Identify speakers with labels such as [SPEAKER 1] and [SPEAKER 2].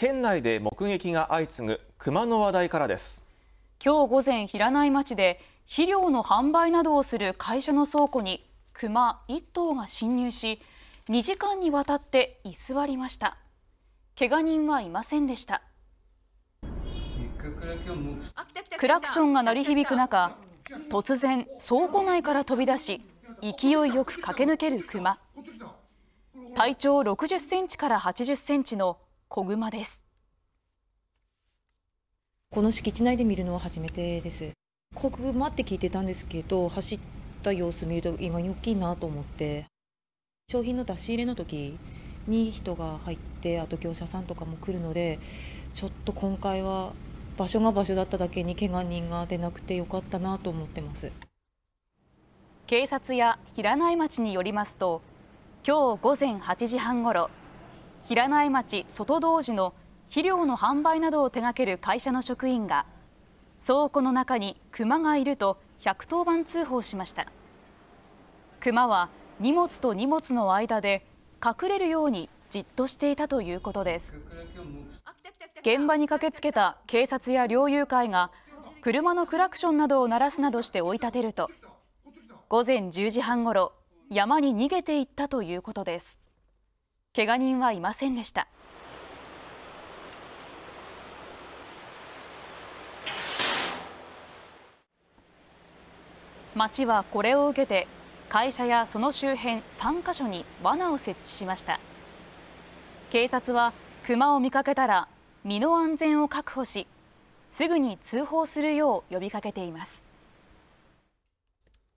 [SPEAKER 1] 県内で目撃が相次ぐ熊の話題からです。
[SPEAKER 2] 今日午前平内町で肥料の販売などをする会社の倉庫に熊1頭が侵入し2時間にわたって居座りました。怪我人はいませんでした。クラクションが鳴り響く中突然倉庫内から飛び出し勢いよく駆け抜ける熊。体長60センチから80センチの子熊です。
[SPEAKER 3] この敷地内で見るのは初めてです。子熊って聞いてたんですけど走った様子見ると意外に大きいなと思って。商品の出し入れの時に人が入ってあと業者さんとかも来るのでちょっと今回は場所が場所だっただけに怪我人が出なくてよかったなと思ってます。
[SPEAKER 2] 警察や平内町によりますと今日午前8時半ごろ平内町外道寺の肥料の販売などを手掛ける会社の職員が倉庫の中に熊がいると110番通報しました。熊は荷物と荷物の間で隠れるようにじっとしていたということです。現場に駆けつけた警察や猟友会が車のクラクションなどを鳴らすなどして追い立てると午前10時半ごろ山に逃げていったということです。怪我人はいませんでした。町はこれを受けて会社やその周辺3カ所に罠を設置しました。警察は熊を見かけたら身の安全を確保しすぐに通報するよう呼びかけています。